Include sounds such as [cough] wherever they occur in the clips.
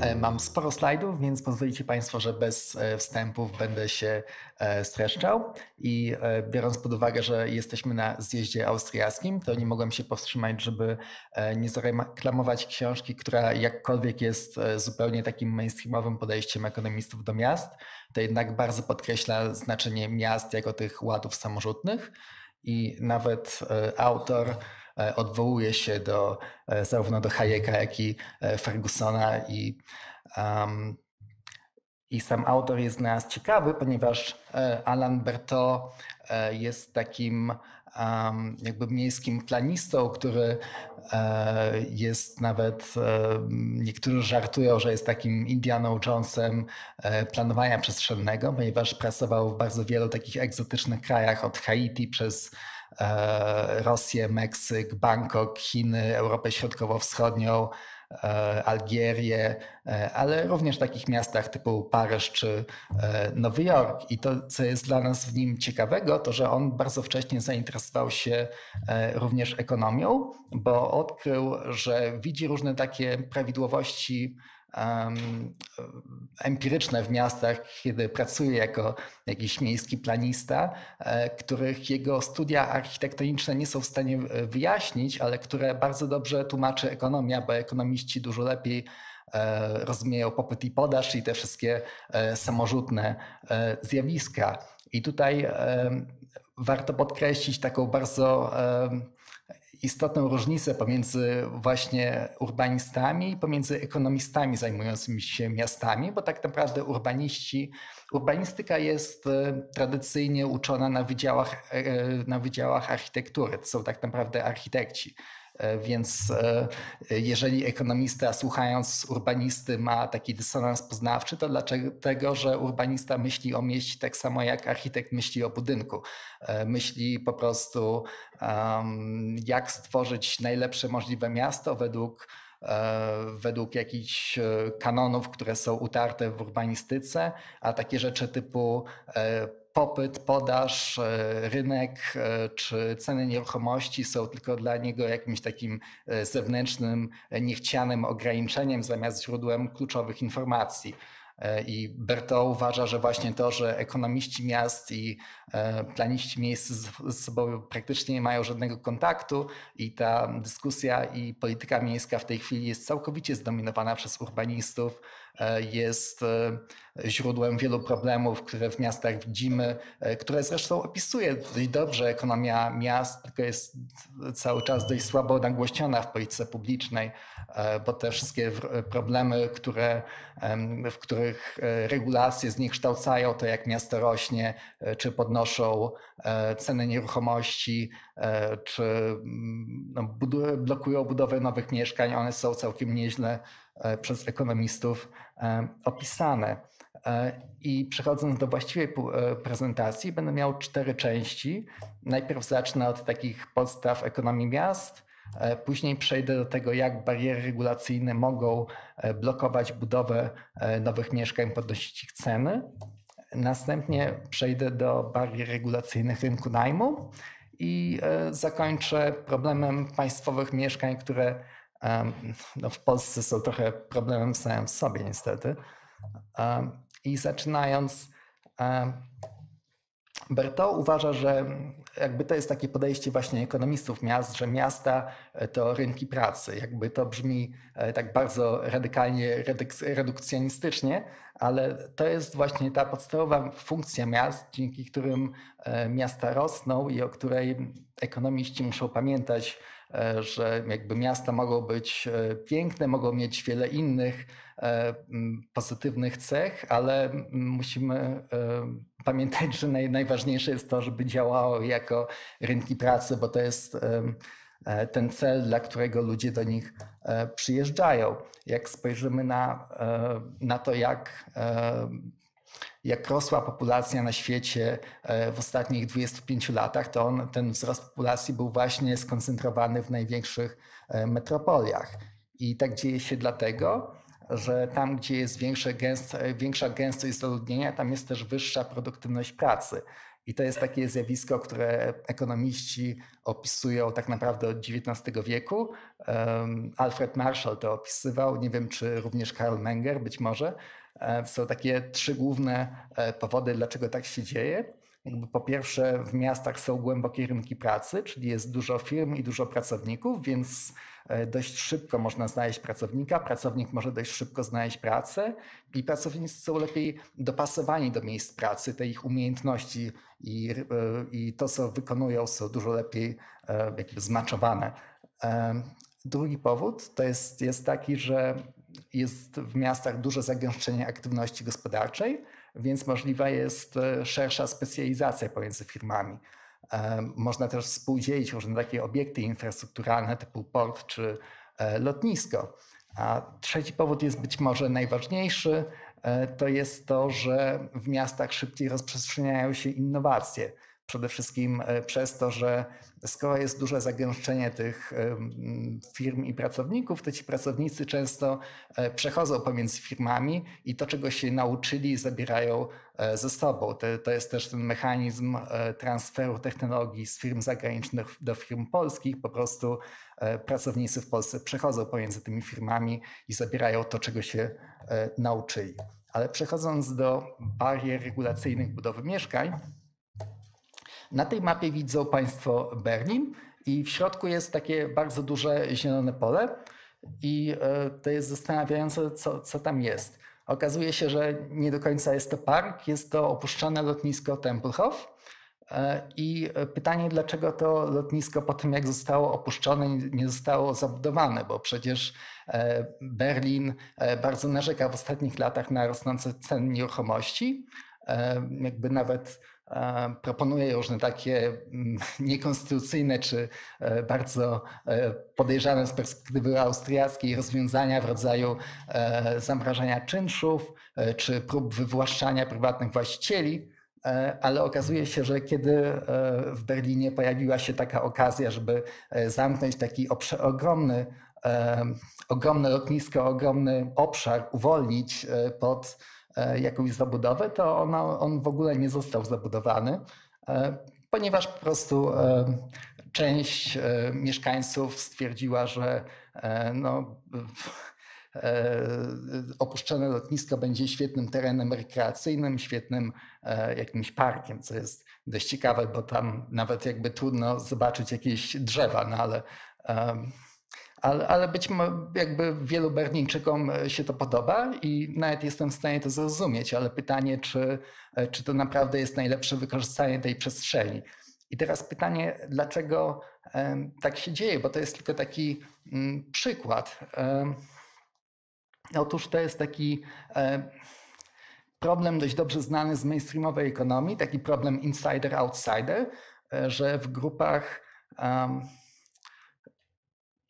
E, mam sporo slajdów, więc pozwolicie Państwo, że bez e, wstępów będę się e, streszczał. I biorąc pod uwagę, że jesteśmy na zjeździe austriackim, to nie mogłem się powstrzymać, żeby nie zareklamować książki, która jakkolwiek jest zupełnie takim mainstreamowym podejściem ekonomistów do miast, to jednak bardzo podkreśla znaczenie miast jako tych ładów samorzutnych. I nawet autor odwołuje się do, e, zarówno do Hayeka, jak i e, Fergusona i, um, i sam autor jest dla nas ciekawy, ponieważ Alan Berto jest takim jakby miejskim planistą, który jest nawet, niektórzy żartują, że jest takim Indianą Jonesem planowania przestrzennego, ponieważ pracował w bardzo wielu takich egzotycznych krajach, od Haiti przez E, Rosję, Meksyk, Bangkok, Chiny, Europę Środkowo-Wschodnią, e, Algierię, e, ale również w takich miastach typu Paryż czy Nowy Jork. I to, co jest dla nas w nim ciekawego, to że on bardzo wcześnie zainteresował się również ekonomią, bo odkrył, że widzi różne takie prawidłowości empiryczne w miastach, kiedy pracuje jako jakiś miejski planista, e, których jego studia architektoniczne nie są w stanie e, wyjaśnić, ale które bardzo dobrze tłumaczy ekonomia, bo ekonomiści dużo lepiej e, rozumieją popyt i podaż i te wszystkie samorzutne zjawiska. I tutaj warto podkreślić taką bardzo istotną różnicę pomiędzy właśnie urbanistami i pomiędzy ekonomistami zajmującymi się miastami, bo tak naprawdę urbaniści, urbanistyka jest e, tradycyjnie uczona na wydziałach, e, na wydziałach architektury. To są tak naprawdę architekci. E, więc e, jeżeli ekonomista słuchając urbanisty ma taki dysonans poznawczy, to dlaczego, że urbanista myśli o mieście tak samo jak architekt myśli o budynku. E, myśli po prostu, jak stworzyć najlepsze możliwe miasto według według jakichś kanonów, które są utarte w urbanistyce, a takie rzeczy typu popyt, podaż, e, rynek e, czy ceny nieruchomości są tylko dla niego jakimś takim e, zewnętrznym, niechcianym ograniczeniem zamiast źródłem kluczowych informacji. I Berto uważa, że właśnie to, że ekonomiści miast i planiści miejsc z sobą praktycznie nie mają żadnego kontaktu i ta dyskusja i polityka miejska w tej chwili jest całkowicie zdominowana przez urbanistów, E, jest e, źródłem wielu problemów, które w miastach widzimy, e, które zresztą opisuje dość dobrze ekonomia miast, tylko jest cały czas dość słabo nagłośniona w polityce publicznej, bo te wszystkie problemy, które, w których regulacje zniekształcają to, jak miasto rośnie, czy podnoszą ceny nieruchomości, czy mm, no, blokują budowę nowych mieszkań, one są całkiem nieźle E, przez ekonomistów e, opisane. E, I przechodząc do właściwej prezentacji, będę miał cztery części. Najpierw zacznę od takich podstaw ekonomii miast, później przejdę do tego, jak bariery regulacyjne mogą blokować budowę nowych mieszkań, podnosić ich ceny. Następnie przejdę do barier regulacyjnych rynku najmu i zakończę problemem państwowych mieszkań, które no w Polsce są trochę problemem samym w sobie niestety. I zaczynając, Berto uważa, że jakby to jest takie podejście właśnie ekonomistów miast, że miasta e, to rynki pracy. Jakby to brzmi e, tak bardzo radykalnie redukcjonistycznie, ale to jest właśnie ta podstawowa funkcja miast, dzięki którym e, miasta rosną i o której ekonomiści muszą pamiętać że jakby miasta mogą być e, piękne, mogą mieć wiele innych e, pozytywnych cech, ale musimy pamiętać, że naj, najważniejsze jest to, żeby działało jako rynki pracy, bo to jest ten cel, dla którego ludzie do nich przyjeżdżają. Jak spojrzymy na, na to, jak jak rosła populacja na świecie e, w ostatnich 25 latach, to on, ten wzrost populacji był właśnie skoncentrowany w największych e, metropoliach. I tak dzieje się dlatego, że tam, gdzie jest gęst, większa gęstość zaludnienia, tam jest też wyższa produktywność pracy. I to jest takie zjawisko, które ekonomiści opisują tak naprawdę od XIX wieku. Alfred Marshall to opisywał, nie wiem czy również Karl Menger, być może. E, są takie trzy główne e, powody, dlaczego tak się dzieje. Jakby po pierwsze, w miastach są głębokie rynki pracy, czyli jest dużo firm i dużo pracowników, więc e, dość szybko można znaleźć pracownika, pracownik może dość szybko znaleźć pracę i pracownicy są lepiej dopasowani do miejsc pracy, te ich umiejętności i, i to, co wykonują, są dużo lepiej jakby zmaczowane. Drugi powód to jest, jest taki, że jest w miastach duże zagęszczenie aktywności gospodarczej, więc możliwa jest e, szersza specjalizacja pomiędzy firmami. E, można też współdzielić różne takie obiekty infrastrukturalne typu port czy e, lotnisko. A trzeci powód jest być może najważniejszy, to jest to, że w miastach szybciej rozprzestrzeniają się innowacje. Przede wszystkim e, przez to, że skoro jest duże zagęszczenie tych firm i pracowników, to ci pracownicy często e, przechodzą pomiędzy firmami i to, czego się nauczyli, zabierają e, ze sobą. To jest też ten mechanizm transferu technologii z firm zagranicznych do firm polskich. Po prostu pracownicy w Polsce przechodzą pomiędzy tymi firmami i zabierają to, czego się nauczyli. Ale przechodząc do barier regulacyjnych budowy mieszkań, na tej mapie widzą Państwo Berlin i w środku jest takie bardzo duże zielone pole i e, to jest zastanawiające, co, co tam jest. Okazuje się, że nie do końca jest to park, jest to opuszczone lotnisko Tempelhof. E, I pytanie, dlaczego to lotnisko po tym, jak zostało opuszczone, nie zostało zabudowane, bo przecież e, Berlin bardzo narzeka w ostatnich latach na rosnące ceny nieruchomości. Jakby nawet E, proponuje różne takie mm, [laughs] niekonstytucyjne czy e, bardzo e, podejrzane z perspektywy austriackiej rozwiązania w rodzaju zamrażania czynszów czy prób wywłaszczania prywatnych właścicieli. Ale okazuje się, że kiedy w Berlinie pojawiła się taka okazja, żeby zamknąć taki ogromny, ogromne lotnisko, ogromny obszar, uwolnić pod E, jakąś zabudowę, to ona, on w ogóle nie został zabudowany, e, ponieważ po prostu e, część mieszkańców stwierdziła, że no, opuszczone lotnisko będzie świetnym terenem rekreacyjnym, świetnym jakimś parkiem, co jest dość ciekawe, bo tam nawet jakby trudno zobaczyć jakieś drzewa, no ale ale, ale być może jakby wielu Berlińczykom e, się to podoba i nawet jestem w stanie to zrozumieć, ale pytanie, czy, e, czy to naprawdę jest najlepsze wykorzystanie tej przestrzeni. I teraz pytanie, dlaczego tak się dzieje, bo to jest tylko taki mm, przykład. Otóż to jest taki problem dość dobrze znany z mainstreamowej ekonomii, taki problem insider-outsider, e, że w grupach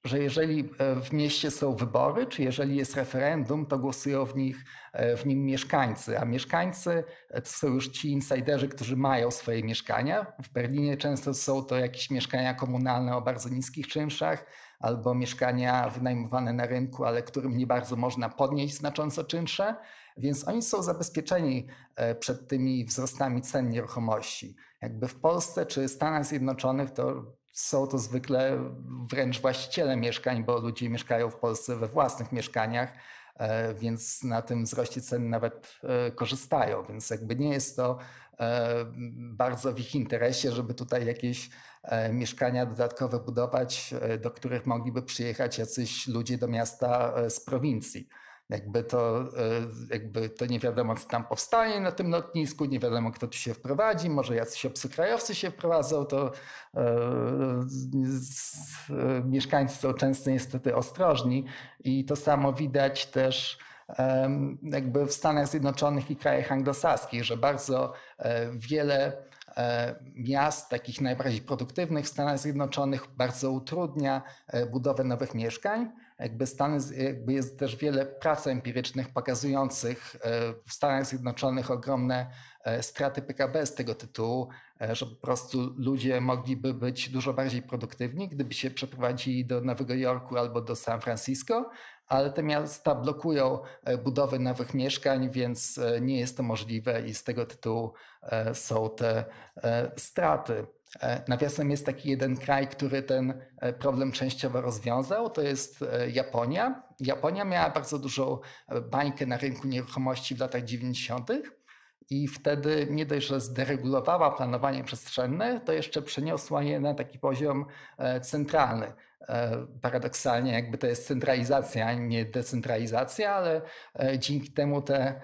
że jeżeli e, w mieście są wybory, czy jeżeli jest referendum, to głosują w, nich, e, w nim mieszkańcy, a mieszkańcy e, to są już ci insiderzy, którzy mają swoje mieszkania. W Berlinie często są to jakieś mieszkania komunalne o bardzo niskich czynszach, albo mieszkania wynajmowane na rynku, ale którym nie bardzo można podnieść znacząco czynsze, więc oni są zabezpieczeni przed tymi wzrostami cen nieruchomości. Jakby w Polsce czy Stanach Zjednoczonych to są to zwykle wręcz właściciele mieszkań, bo ludzie mieszkają w Polsce we własnych mieszkaniach, e, więc na tym wzroście cen nawet e, korzystają. Więc jakby nie jest to e, bardzo w ich interesie, żeby tutaj jakieś mieszkania dodatkowe budować, do których mogliby przyjechać jacyś ludzie do miasta z prowincji. Jakby to, e, jakby to nie wiadomo, co tam powstanie na tym lotnisku, nie wiadomo, kto tu się wprowadzi, może jacyś obcokrajowcy się wprowadzą, to e, e, mieszkańcy są często niestety ostrożni i to samo widać też jakby w Stanach Zjednoczonych i krajach anglosaskich, że bardzo wiele miast, takich najbardziej produktywnych w Stanach Zjednoczonych, bardzo utrudnia budowę nowych mieszkań, jakby Stany, jakby jest też wiele prac empirycznych pokazujących w Stanach Zjednoczonych ogromne straty PKB z tego tytułu, że po prostu ludzie mogliby być dużo bardziej produktywni, gdyby się przeprowadzili do Nowego Jorku albo do San Francisco, ale te miasta blokują e, budowę nowych mieszkań, więc e, nie jest to możliwe i z tego tytułu e, są te straty. Nawiasem jest taki jeden kraj, który ten problem częściowo rozwiązał, to jest Japonia. Japonia miała bardzo dużą bańkę na rynku nieruchomości w latach 90. I wtedy nie dość, że zderegulowała planowanie przestrzenne, to jeszcze przeniosła je na taki poziom centralny. E, paradoksalnie jakby to jest centralizacja, a nie decentralizacja, ale e, dzięki temu te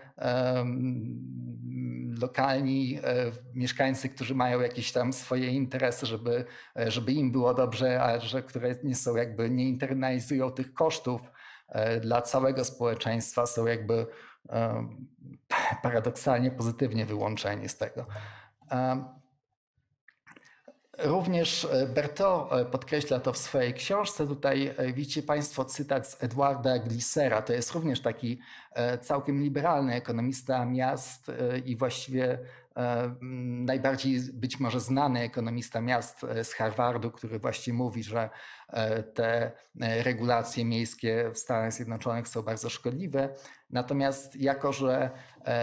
lokalni e, mieszkańcy, którzy mają jakieś tam swoje interesy, żeby, żeby im było dobrze, a że które nie są jakby, nie internalizują tych kosztów dla całego społeczeństwa, są jakby paradoksalnie pozytywnie wyłączeni z tego. Również e, Berto e, podkreśla to w swojej książce. Tutaj e, widzicie Państwo cytat z Edwarda Glissera. To jest również taki całkiem liberalny ekonomista miast i właściwie najbardziej być może znany ekonomista miast z Harvardu, który właśnie mówi, że te regulacje miejskie w Stanach Zjednoczonych są bardzo szkodliwe. Natomiast jako, że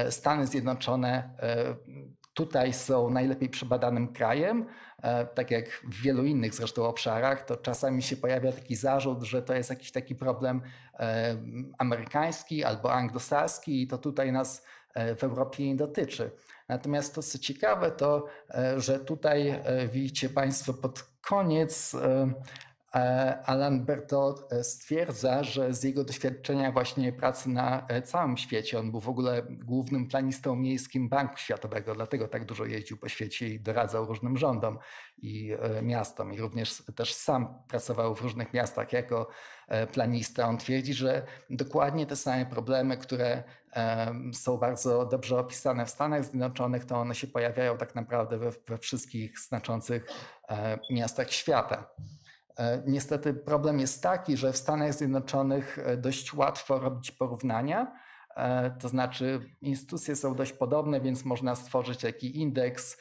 Stany Zjednoczone tutaj są najlepiej przebadanym krajem, e, tak jak w wielu innych zresztą obszarach, to czasami się pojawia taki zarzut, że to jest jakiś taki problem e, amerykański albo anglosaski i to tutaj nas e, w Europie nie dotyczy. Natomiast to co ciekawe, to że tutaj widzicie Państwo pod koniec Alan Bertot e, stwierdza, że z jego doświadczenia właśnie pracy na e, całym świecie, on był w ogóle głównym planistą miejskim Banku Światowego, dlatego tak dużo jeździł po świecie i doradzał różnym rządom i miastom i również też sam pracował w różnych miastach jako planista. On twierdzi, że dokładnie te same problemy, które są bardzo dobrze opisane w Stanach Zjednoczonych, to one się pojawiają tak naprawdę we, we wszystkich znaczących miastach świata. E, niestety problem jest taki, że w Stanach Zjednoczonych e, dość łatwo robić porównania, e, to znaczy instytucje są dość podobne, więc można stworzyć taki indeks,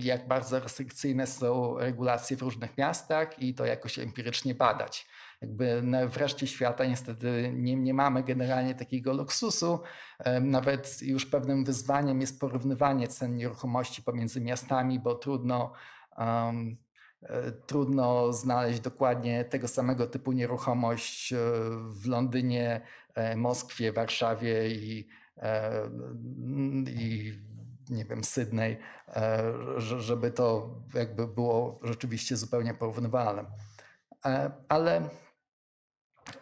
jak bardzo restrykcyjne są regulacje w różnych miastach i to jakoś empirycznie badać. Jakby w reszcie świata niestety nie, nie mamy generalnie takiego luksusu. Nawet już pewnym wyzwaniem jest porównywanie cen nieruchomości pomiędzy miastami, bo trudno um, trudno znaleźć dokładnie tego samego typu nieruchomość e, w Londynie, e, Moskwie, Warszawie i, i nie wiem, Sydney, żeby to jakby było rzeczywiście zupełnie porównywalne. Ale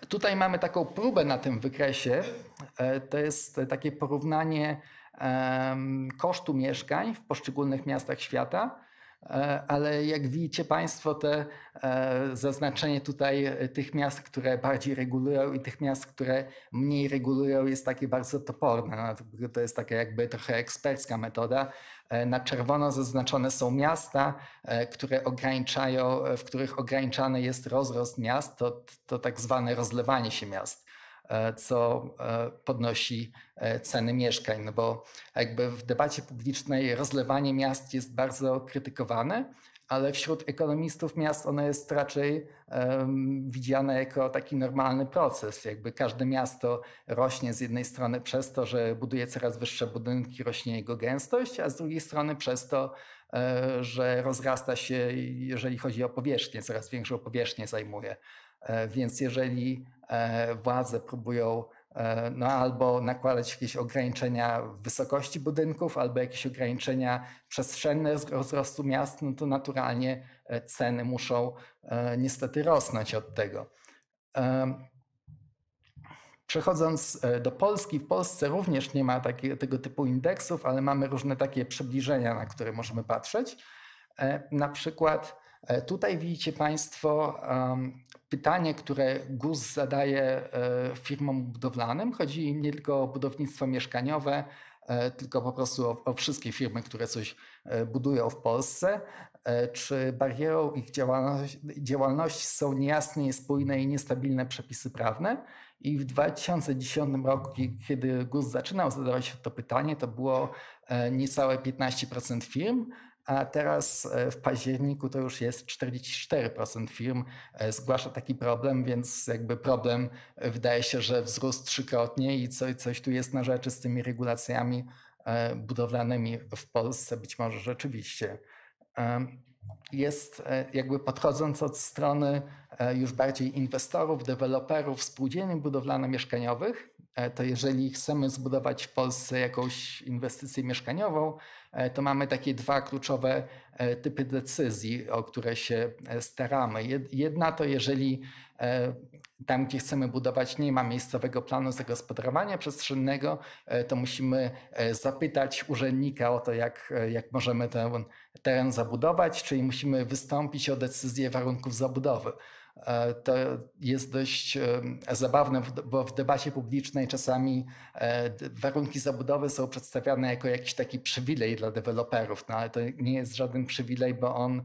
tutaj mamy taką próbę na tym wykresie. To jest takie porównanie kosztu mieszkań w poszczególnych miastach świata E, ale jak widzicie Państwo, te e, zaznaczenie tutaj e, tych miast, które bardziej regulują i tych miast, które mniej regulują jest takie bardzo toporne. No, to jest taka jakby trochę ekspercka metoda. Na czerwono zaznaczone są miasta, które ograniczają, w których ograniczany jest rozrost miast, to, to tak zwane rozlewanie się miast. E, co e, podnosi e, ceny mieszkań. No bo jakby w debacie publicznej rozlewanie miast jest bardzo krytykowane, ale wśród ekonomistów miast ono jest raczej widziane jako taki normalny proces. Jakby każde miasto rośnie z jednej strony przez to, że buduje coraz wyższe budynki, rośnie jego gęstość, a z drugiej strony przez to, że rozrasta się, jeżeli chodzi o powierzchnię, coraz większą powierzchnię zajmuje. E, więc jeżeli e, władze próbują e, no albo nakładać jakieś ograniczenia wysokości budynków, albo jakieś ograniczenia przestrzenne rozrostu miast, no to naturalnie ceny muszą niestety rosnąć od tego. Przechodząc do Polski, w Polsce również nie ma taki, tego typu indeksów, ale mamy różne takie przybliżenia, na które możemy patrzeć. Na przykład tutaj widzicie Państwo pytanie, które GUS zadaje e, firmom budowlanym. Chodzi nie tylko o budownictwo mieszkaniowe, e, tylko po prostu o, o wszystkie firmy, które coś e, budują w Polsce. czy barierą ich działalności, działalności są niejasne, niespójne i niestabilne przepisy prawne. I w 2010 roku, kiedy GUS zaczynał zadawać to pytanie, to było niecałe 15% firm, a teraz e, w październiku to już jest 44% firm e, zgłasza taki problem, więc jakby problem e, wydaje się, że wzrósł trzykrotnie i coś, coś tu jest na rzeczy z tymi regulacjami budowlanymi w Polsce, być może rzeczywiście. Jest jakby podchodząc od strony już bardziej inwestorów, deweloperów, spółdzielni budowlano-mieszkaniowych, to jeżeli chcemy zbudować w Polsce jakąś inwestycję mieszkaniową, E, to mamy takie dwa kluczowe e, typy decyzji, o które się e, staramy. Jedna to jeżeli tam, gdzie chcemy budować, nie ma miejscowego planu zagospodarowania przestrzennego, to musimy zapytać urzędnika o to, jak, jak możemy ten teren zabudować, czyli musimy wystąpić o decyzję warunków zabudowy. E, to jest dość zabawne, bo w debacie publicznej czasami e, warunki zabudowy są przedstawiane jako jakiś taki przywilej dla deweloperów, no ale to nie jest żaden przywilej, bo on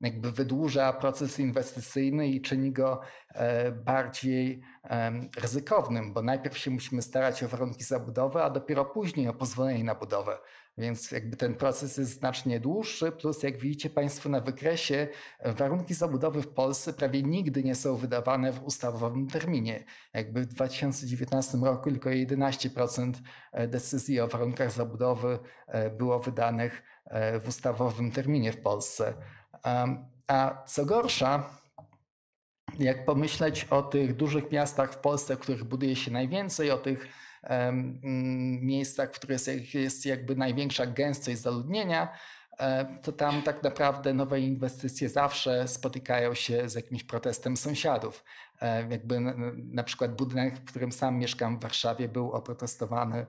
jakby wydłuża proces inwestycyjny i czyni go e, bardziej ryzykownym, bo najpierw się musimy starać o warunki zabudowy, a dopiero później o pozwolenie na budowę. Więc jakby ten proces jest znacznie dłuższy, plus jak widzicie Państwo na wykresie, warunki zabudowy w Polsce prawie nigdy nie są wydawane w ustawowym terminie. Jakby w 2019 roku tylko 11% e, decyzji o warunkach zabudowy e, było wydanych w ustawowym terminie w Polsce. A co gorsza, jak pomyśleć o tych dużych miastach w Polsce, w których buduje się najwięcej, o tych miejscach, w których jest jakby największa gęstość zaludnienia, to tam tak naprawdę nowe inwestycje zawsze spotykają się z jakimś protestem sąsiadów. Jakby na przykład budynek, w którym sam mieszkam w Warszawie, był oprotestowany,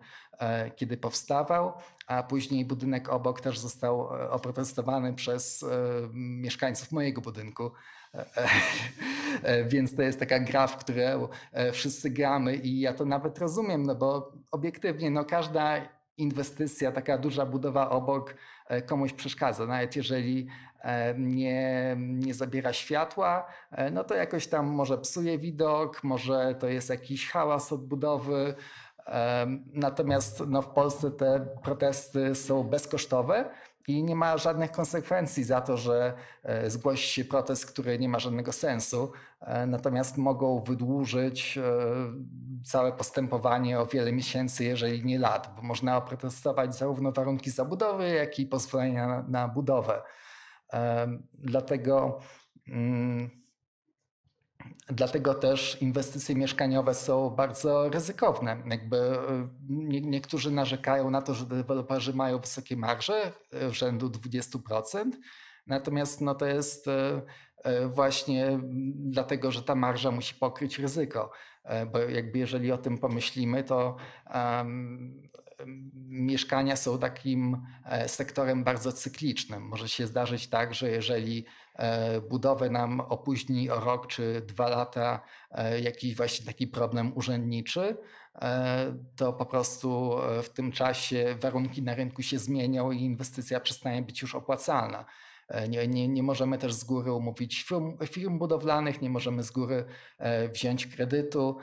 kiedy powstawał, a później budynek obok też został e, oprotestowany przez mieszkańców mojego budynku. [laughs] Więc to jest taka gra, w którą wszyscy gramy i ja to nawet rozumiem, no bo obiektywnie no każda inwestycja, taka duża budowa obok komuś przeszkadza. Nawet jeżeli E, nie, nie zabiera światła, e, no to jakoś tam może psuje widok, może to jest jakiś hałas odbudowy. E, natomiast no, w Polsce te protesty są bezkosztowe i nie ma żadnych konsekwencji za to, że zgłosi się protest, który nie ma żadnego sensu. Natomiast mogą wydłużyć całe postępowanie o wiele miesięcy, jeżeli nie lat, bo można oprotestować zarówno warunki zabudowy, jak i pozwolenia na, na budowę. Dlatego, mm, dlatego też inwestycje mieszkaniowe są bardzo ryzykowne. Jakby e, niektórzy narzekają na to, że deweloperzy mają wysokie marże e, rzędu 20%, natomiast no to jest e, właśnie dlatego, że ta marża musi pokryć ryzyko. Bo jakby jeżeli o tym pomyślimy, to um, mieszkania są takim sektorem bardzo cyklicznym. Może się zdarzyć tak, że jeżeli budowę nam opóźni o rok czy dwa lata e, jakiś właśnie taki problem urzędniczy, to po prostu w tym czasie warunki na rynku się zmienią i inwestycja przestanie być już opłacalna. Nie, nie, nie możemy też z góry umówić firm, firm budowlanych, nie możemy z góry wziąć kredytu.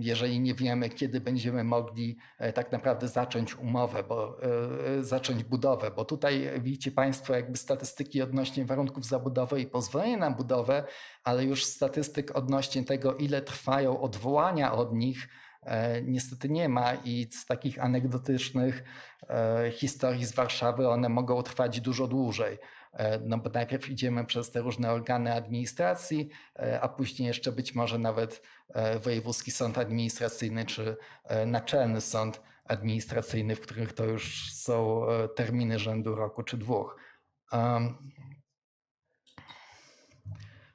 Jeżeli nie wiemy, kiedy będziemy mogli e, tak naprawdę zacząć umowę, bo, e, e, zacząć budowę, bo tutaj widzicie Państwo jakby statystyki odnośnie warunków zabudowy i pozwolenia na budowę, ale już statystyk odnośnie tego, ile trwają odwołania od nich, niestety nie ma i z takich anegdotycznych historii z Warszawy one mogą trwać dużo dłużej. E, no bo najpierw idziemy przez te różne organy administracji, e, a później jeszcze być może nawet e, wojewódzki sąd administracyjny czy naczelny sąd administracyjny, w których to już są terminy rzędu roku czy dwóch.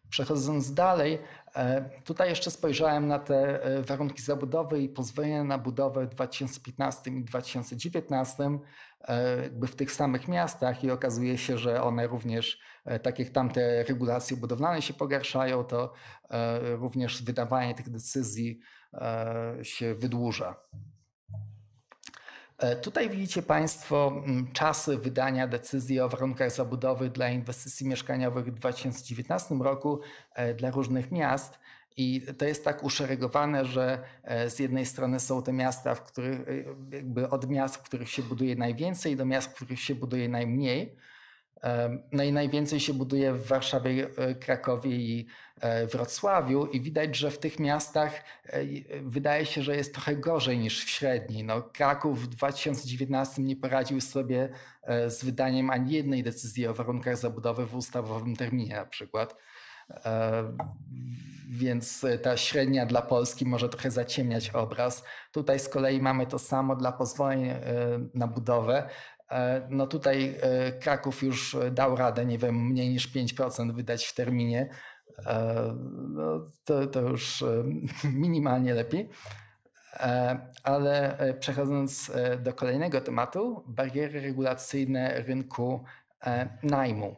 Przechodząc dalej, tutaj jeszcze spojrzałem na te warunki zabudowy i pozwolenia na budowę w 2015 i 2019. E, jakby w tych samych miastach i okazuje się, że one również, e, tak jak tamte regulacje budowlane się pogarszają, to e, również wydawanie tych decyzji się wydłuża. Tutaj widzicie Państwo mm, czasy wydania decyzji o warunkach zabudowy dla inwestycji mieszkaniowych w 2019 roku dla różnych miast. I to jest tak uszeregowane, że e, z jednej strony są te miasta, w których, e, jakby od miast, w których się buduje najwięcej, do miast, w których się buduje najmniej. No i najwięcej się buduje w Warszawie, e, Krakowie i Wrocławiu i widać, że w tych miastach wydaje się, że jest trochę gorzej niż w średniej. No, Kraków w 2019 nie poradził sobie z wydaniem ani jednej decyzji o warunkach zabudowy w ustawowym terminie na przykład. Więc ta średnia dla Polski może trochę zaciemniać obraz. Tutaj z kolei mamy to samo dla pozwoleń e, na budowę. E, no tutaj e, Kraków już dał radę, nie wiem, mniej niż 5% wydać w terminie. No to, to już [laughs] minimalnie lepiej. Ale przechodząc do kolejnego tematu, bariery regulacyjne rynku najmu.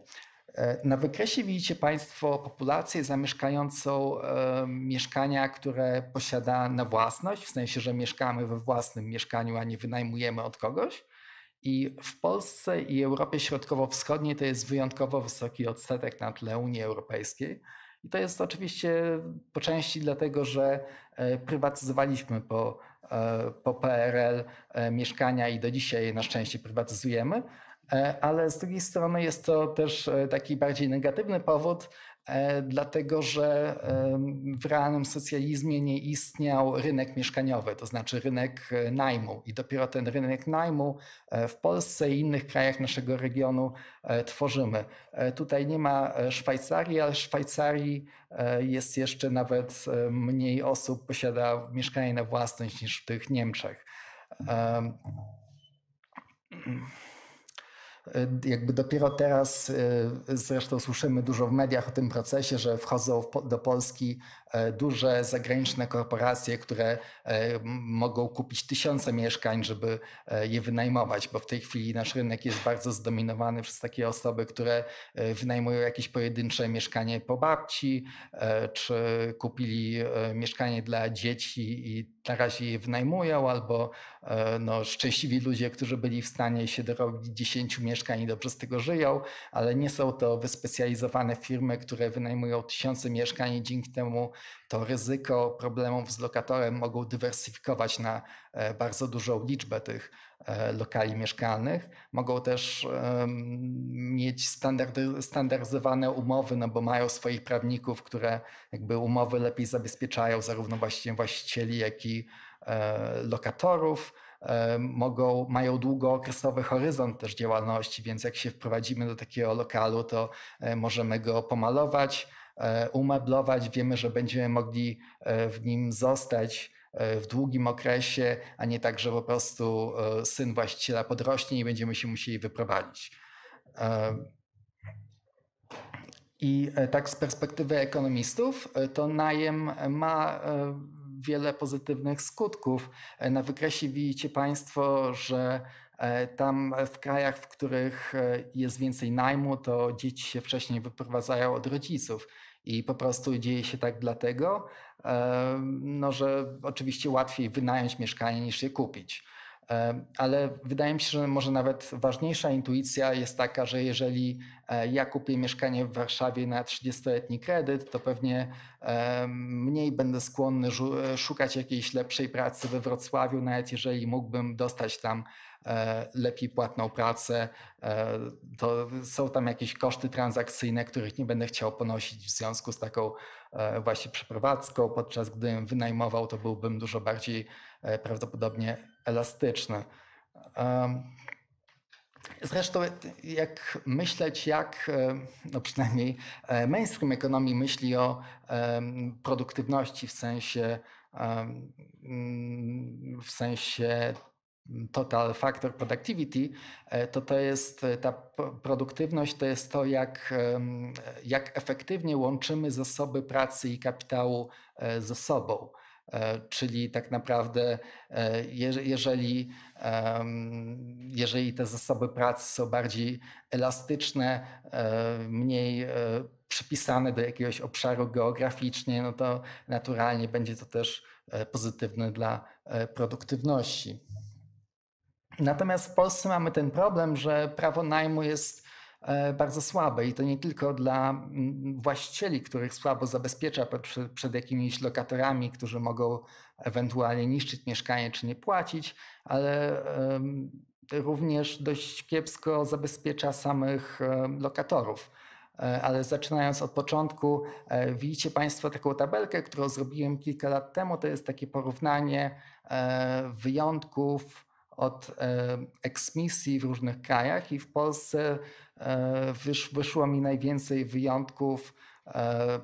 E, na wykresie widzicie Państwo populację zamieszkającą e, mieszkania, które posiada na własność, w sensie, że mieszkamy we własnym mieszkaniu, a nie wynajmujemy od kogoś. I w Polsce i Europie Środkowo-Wschodniej to jest wyjątkowo wysoki odsetek na tle Unii Europejskiej. I to jest oczywiście po części dlatego, że e, prywatyzowaliśmy po, po PRL mieszkania i do dzisiaj na szczęście prywatyzujemy, E, ale z drugiej strony jest to też e, taki bardziej negatywny powód, e, dlatego że w realnym socjalizmie nie istniał rynek mieszkaniowy, to znaczy rynek najmu. I dopiero ten rynek najmu w Polsce i innych krajach naszego regionu tworzymy. Tutaj nie ma Szwajcarii, ale w Szwajcarii jest jeszcze nawet mniej osób posiada mieszkanie na własność niż w tych Niemczech. Y, jakby dopiero teraz, y, zresztą słyszymy dużo w mediach o tym procesie, że wchodzą do Polski e, duże zagraniczne korporacje, które e, mogą kupić tysiące mieszkań, żeby e, je wynajmować, bo w tej chwili nasz rynek jest bardzo zdominowany przez takie osoby, które wynajmują jakieś pojedyncze mieszkanie po babci, czy kupili mieszkanie dla dzieci i na razie je wynajmują, albo no, szczęśliwi ludzie, którzy byli w stanie się dorobić 10 mieszkań, i dobrze z tego żyją, ale nie są to wyspecjalizowane firmy, które wynajmują tysiące mieszkań i dzięki temu to ryzyko problemów z lokatorem mogą dywersyfikować na e, bardzo dużą liczbę tych e, lokali mieszkalnych. Mogą też mieć standaryzowane umowy, no bo mają swoich prawników, które jakby umowy lepiej zabezpieczają zarówno właścicieli, jak i e, lokatorów mogą, mają długookresowy horyzont też działalności, więc jak się wprowadzimy do takiego lokalu, to e, możemy go pomalować, e, umeblować. Wiemy, że będziemy mogli e, w nim zostać w długim okresie, a nie tak, że po prostu syn właściciela podrośnie i będziemy się musieli wyprowadzić. I tak z perspektywy ekonomistów, to najem ma wiele pozytywnych skutków. E, na wykresie widzicie Państwo, że e, tam w krajach, w których e, jest więcej najmu, to dzieci się wcześniej wyprowadzają od rodziców. I po prostu dzieje się tak dlatego, no, że oczywiście łatwiej wynająć mieszkanie niż je kupić. Ale wydaje mi się, że może nawet ważniejsza intuicja jest taka, że jeżeli e, ja kupię mieszkanie w Warszawie na 30-letni kredyt, to pewnie mniej będę skłonny szukać jakiejś lepszej pracy we Wrocławiu, nawet jeżeli mógłbym dostać tam e, lepiej płatną pracę, e, to są tam jakieś koszty transakcyjne, których nie będę chciał ponosić w związku z taką właśnie przeprowadzką, podczas gdybym wynajmował, to byłbym dużo bardziej prawdopodobnie elastyczny. Zresztą, jak myśleć, jak no przynajmniej e, mainstream ekonomii myśli o produktywności w sensie, w sensie total factor productivity, e, to to jest ta produktywność, to jest to, jak, jak efektywnie łączymy zasoby pracy i kapitału e, ze sobą. E, czyli tak naprawdę, e, jeżeli, jeżeli te zasoby pracy są bardziej elastyczne, e, mniej przypisane do jakiegoś obszaru geograficznie, no to naturalnie będzie to też pozytywne dla produktywności. Natomiast w Polsce mamy ten problem, że prawo najmu jest e, bardzo słabe i to nie tylko dla właścicieli, których słabo zabezpiecza przed, przed jakimiś lokatorami, którzy mogą ewentualnie niszczyć mieszkanie czy nie płacić, ale również dość kiepsko zabezpiecza samych lokatorów. E, ale zaczynając od początku, e, widzicie Państwo taką tabelkę, którą zrobiłem kilka lat temu. To jest takie porównanie wyjątków od eksmisji w różnych krajach i w Polsce wysz, wyszło mi najwięcej wyjątków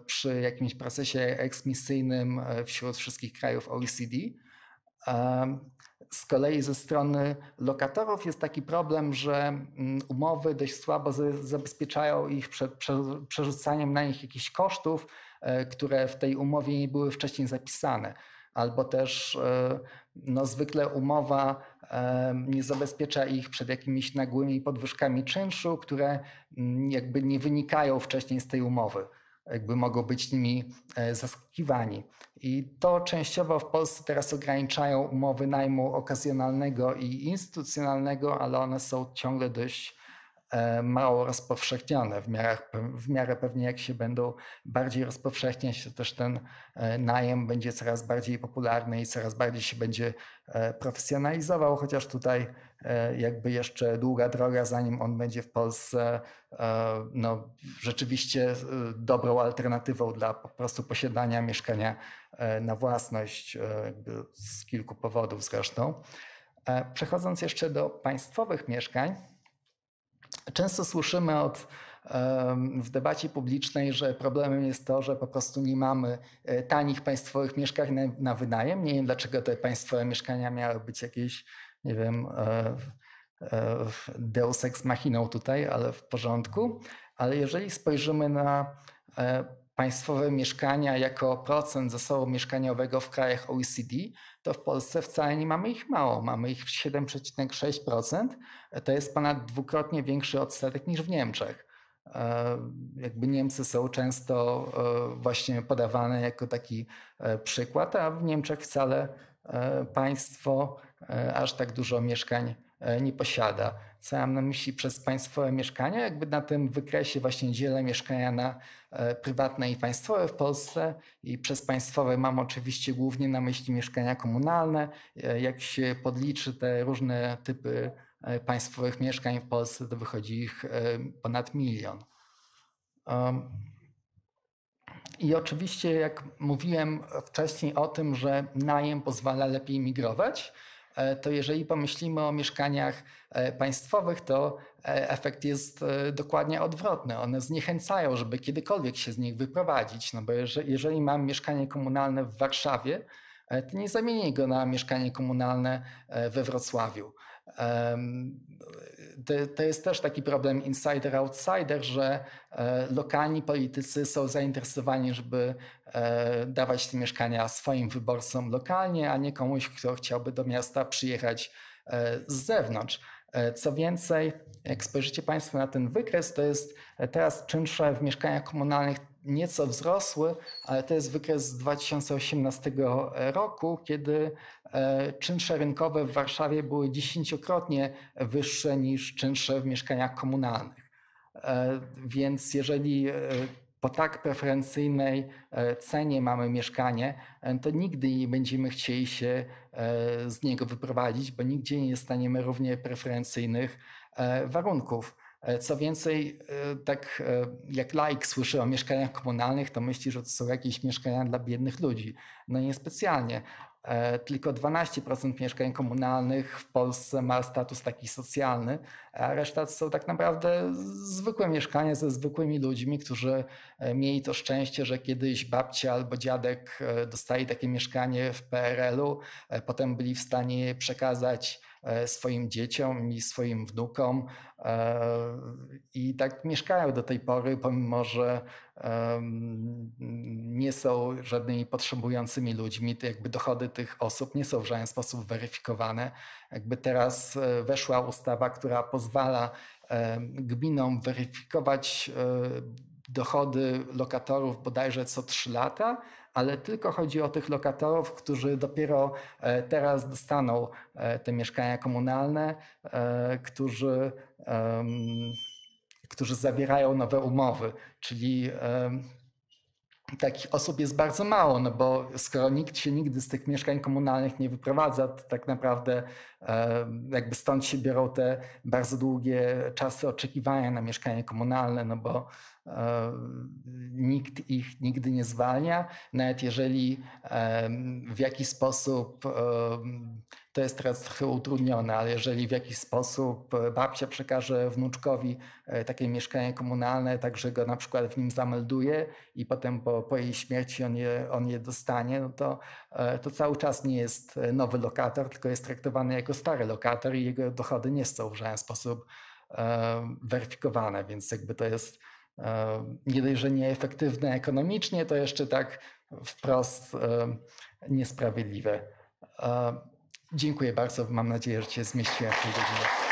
przy jakimś procesie eksmisyjnym wśród wszystkich krajów OECD. Z kolei ze strony lokatorów jest taki problem, że mm, umowy dość słabo zabezpieczają ich przed przerzucaniem na nich jakichś kosztów, które w tej umowie nie były wcześniej zapisane albo też e, no, zwykle umowa e, nie zabezpiecza ich przed jakimiś nagłymi podwyżkami czynszu, które mm, jakby nie wynikają wcześniej z tej umowy, jakby mogą być nimi e, zaskakiwani. I to częściowo w Polsce teraz ograniczają umowy najmu okazjonalnego i instytucjonalnego, ale one są ciągle dość mało rozpowszechnione. W, miarach, w miarę pewnie jak się będą bardziej rozpowszechniać, to też ten e, najem będzie coraz bardziej popularny i coraz bardziej się będzie e, profesjonalizował, chociaż tutaj jakby jeszcze długa droga, zanim on będzie w Polsce no, rzeczywiście dobrą alternatywą dla po prostu posiadania mieszkania na własność z kilku powodów zresztą. Przechodząc jeszcze do państwowych mieszkań, Często słyszymy od, w debacie publicznej, że problemem jest to, że po prostu nie mamy e, tanich państwowych mieszkań na, na wynajem. Nie wiem, dlaczego te państwowe mieszkania miały być jakieś, nie wiem, e, e, deus ex machiną tutaj, ale w porządku. Ale jeżeli spojrzymy na państwowe mieszkania jako procent zasobu mieszkaniowego w krajach OECD, to w Polsce wcale nie mamy ich mało. Mamy ich 7,6%. To jest ponad dwukrotnie większy odsetek niż w Niemczech. E, jakby Niemcy są często e, właśnie podawane jako taki e, przykład, a w Niemczech wcale państwo aż tak dużo mieszkań nie posiada. Co mam na myśli przez państwowe mieszkania? Jakby na tym wykresie właśnie dzielę mieszkania na e, prywatne i państwowe w Polsce i przez państwowe mam oczywiście głównie na myśli mieszkania komunalne. E, jak się podliczy te różne typy e, państwowych mieszkań w Polsce, to wychodzi ich ponad milion. I oczywiście, jak mówiłem wcześniej o tym, że najem pozwala lepiej migrować, to jeżeli pomyślimy o mieszkaniach e, państwowych, to e, efekt jest dokładnie odwrotny. One zniechęcają, żeby kiedykolwiek się z nich wyprowadzić. No bo jeżeli mam mieszkanie komunalne w Warszawie, to nie zamienię go na mieszkanie komunalne we Wrocławiu to jest też taki problem insider-outsider, że e, lokalni politycy są zainteresowani, żeby e, dawać te mieszkania swoim wyborcom lokalnie, a nie komuś, kto chciałby do miasta przyjechać e, z zewnątrz. Co więcej, jak spojrzycie Państwo na ten wykres, to jest teraz czynsze w mieszkaniach komunalnych nieco wzrosły, ale to jest wykres z 2018 roku, kiedy czynsze rynkowe w Warszawie były dziesięciokrotnie wyższe niż czynsze w mieszkaniach komunalnych. E, więc jeżeli e, po tak preferencyjnej cenie mamy mieszkanie, to nigdy nie będziemy chcieli się z niego wyprowadzić, bo nigdzie nie dostaniemy równie preferencyjnych warunków. E, co więcej, e, tak e, jak laik słyszy o mieszkaniach komunalnych, to myśli, że to są jakieś mieszkania dla biednych ludzi. No niespecjalnie. Tylko 12% mieszkań komunalnych w Polsce ma status taki socjalny, a reszta to są tak naprawdę zwykłe mieszkania ze zwykłymi ludźmi, którzy mieli to szczęście, że kiedyś babcia albo dziadek dostali takie mieszkanie w PRL-u, potem byli w stanie przekazać E, swoim dzieciom i swoim wnukom. E, I tak mieszkają do tej pory, pomimo że nie są żadnymi potrzebującymi ludźmi, jakby dochody tych osób nie są w żaden sposób weryfikowane. Jakby teraz e, weszła ustawa, która pozwala gminom weryfikować dochody lokatorów bodajże co 3 lata, ale tylko chodzi o tych lokatorów, którzy dopiero teraz dostaną te mieszkania komunalne, którzy, którzy zawierają nowe umowy, czyli takich osób jest bardzo mało, no bo skoro nikt się nigdy z tych mieszkań komunalnych nie wyprowadza, to tak naprawdę jakby stąd się biorą te bardzo długie czasy oczekiwania na mieszkanie komunalne, no bo nikt ich nigdy nie zwalnia, nawet jeżeli w jakiś sposób to jest teraz trochę utrudnione, ale jeżeli w jakiś sposób babcia przekaże wnuczkowi e, takie mieszkanie komunalne, tak że go na przykład w nim zamelduje i potem po, po jej śmierci on je, on je dostanie, no to, e, to cały czas nie jest nowy lokator, tylko jest traktowany jako stary lokator i jego dochody nie są w żaden sposób weryfikowane, więc jakby to jest nie dość, że nieefektywne ekonomicznie, to jeszcze tak wprost niesprawiedliwe. Dziękuję bardzo. Mam nadzieję, że Cię zmieściłem w tej godzinie.